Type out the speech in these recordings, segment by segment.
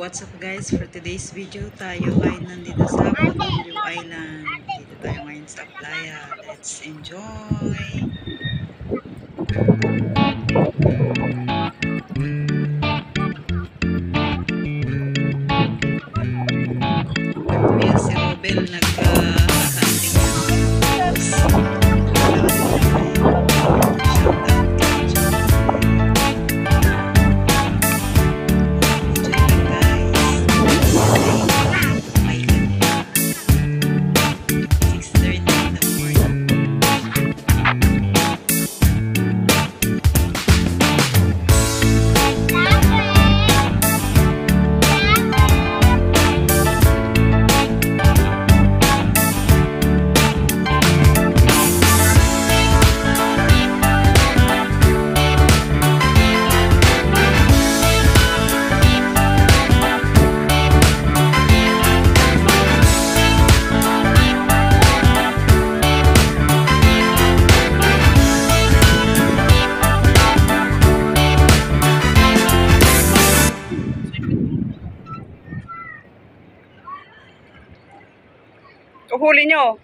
what's up guys? For today's video, tayo ay nandito sa Bondolio Island. Dito tayo ngayon sa playa. Let's enjoy! Kuya si Robel nag-hunting Uhuli nyo.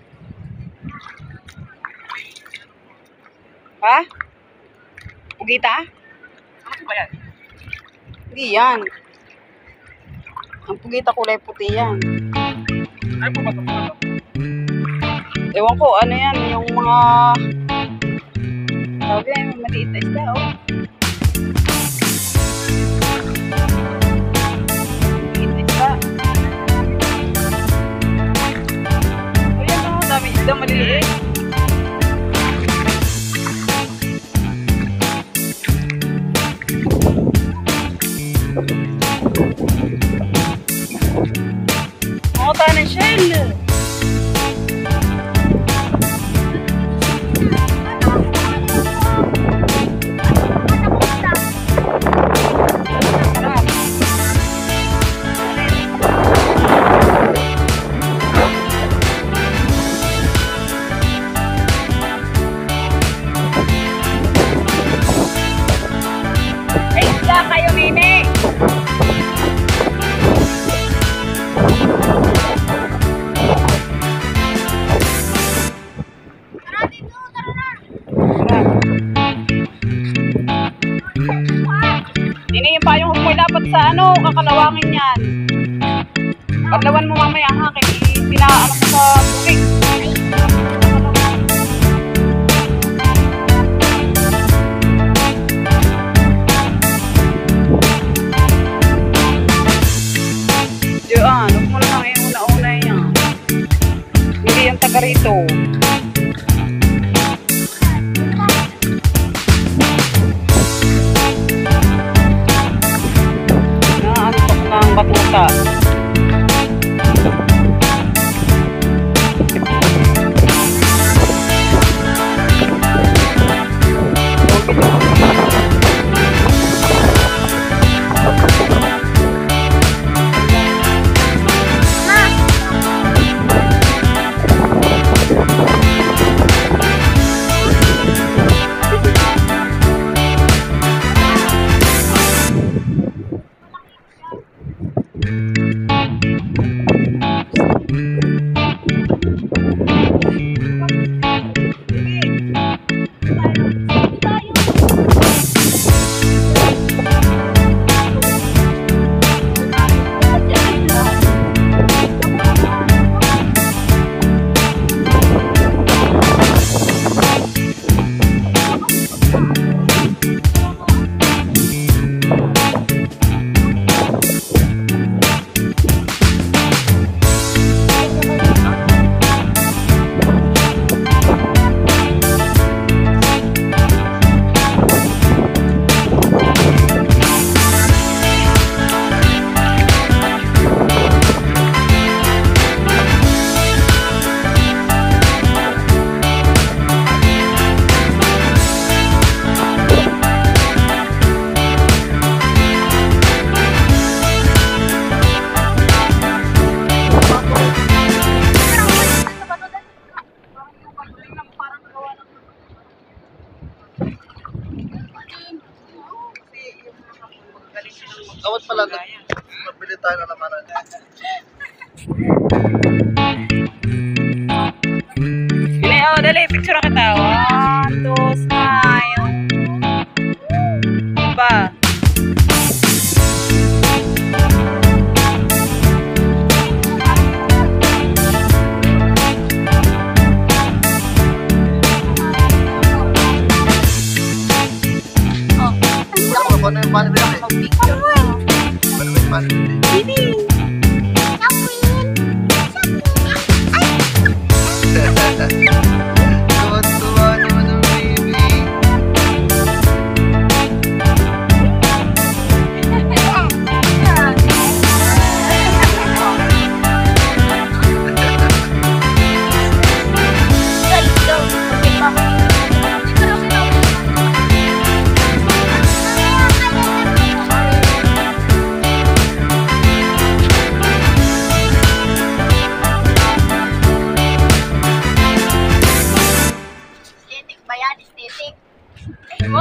Ha? Pugita? Ano ba yan? Hindi yan. Ang pugita kulay puti yan. Ay po ba ito? Ewan ko, ano yan, yung mga... Sabi, maliit na isda, oh. Oh, dami isda maliliit. Oh, tayo ng shell. Kakalawangin yan. Paglawan mo mamaya ha, kaya pinaano mo sa tubig.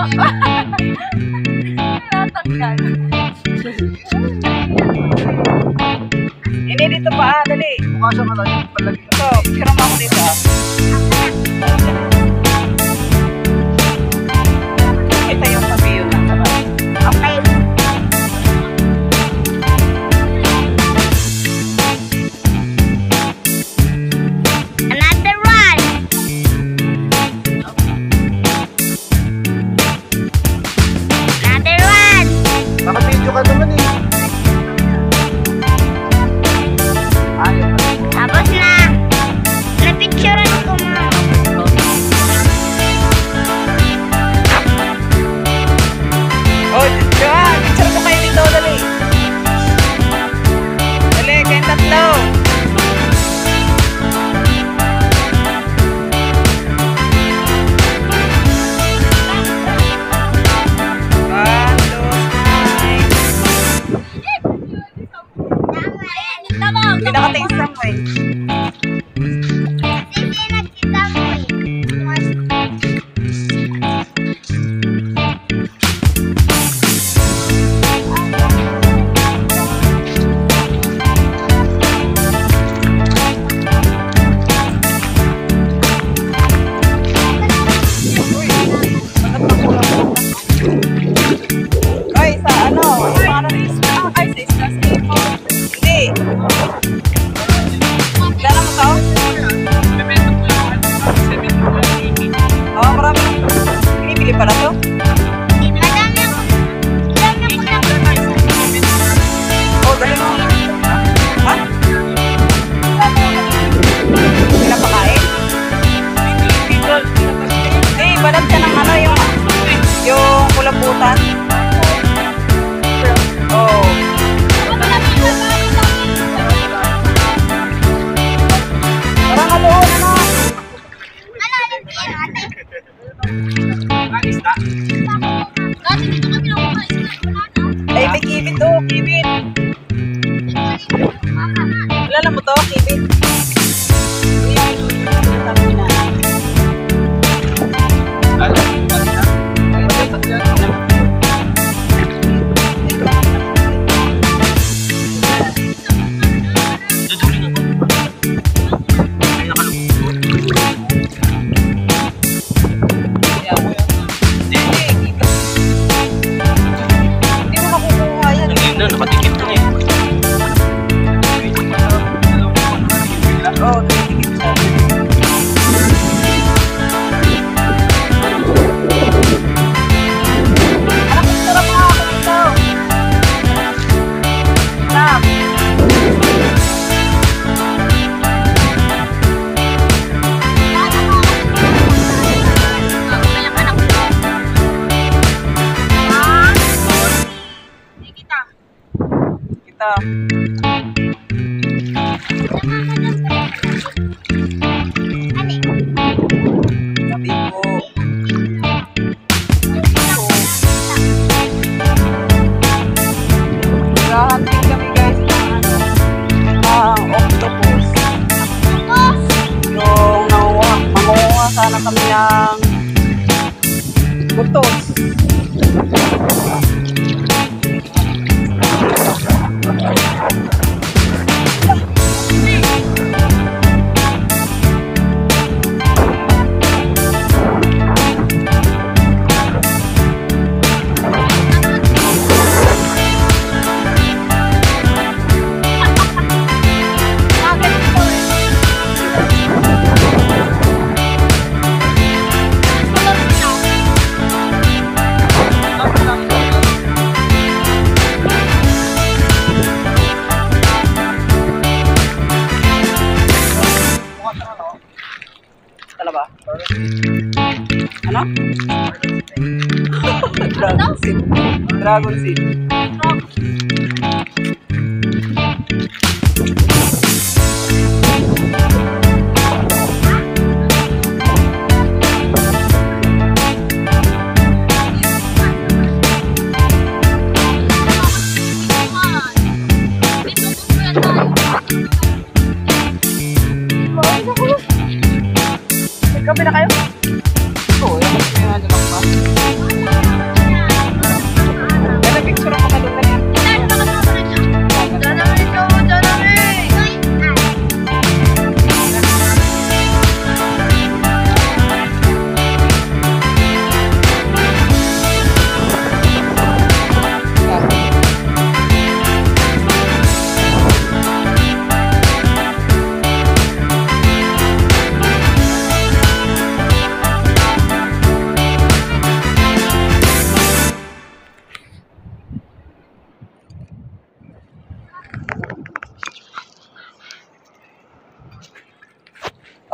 Ha ha ha! Pinakatingin sa mic. Eh. Kibit, oh, kibit. Kilala mo to, kibit. Ano? Dragon seed. Dragon seed. Dragon seed.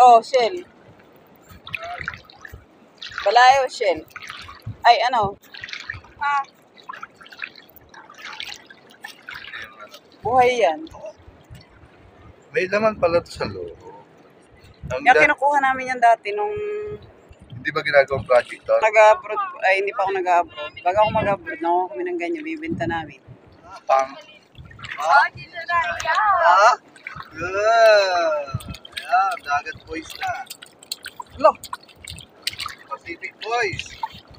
Oh, shell. Balayo, shell. Ay, ano? Ah. Buhay yan. May laman pala to sa loob. Ang Yung da- kinukuha namin yan dati nung hindi ba ginagawang project to? nag-abroad, ay hindi pa ako nag-abroad. Bago ako mag-abroad, nakuha kami ng ganyan, bibenta namin. Pang. Ha? Ha? Good. Ayan, dagat boys na. Lo, Pacific boys.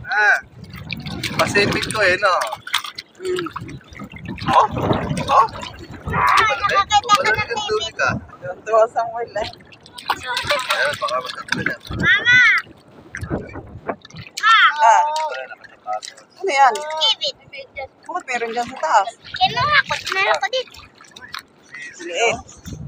Ah. Pacific to eh, no? mm. Oh? Oh? Wala na kang tubig ka. Tuwa sa wala. Ayan, baka matatlo na. Ah, ano yan? Bakit meron dyan sa taas? Kinuha ko, meron ko dito. Liit.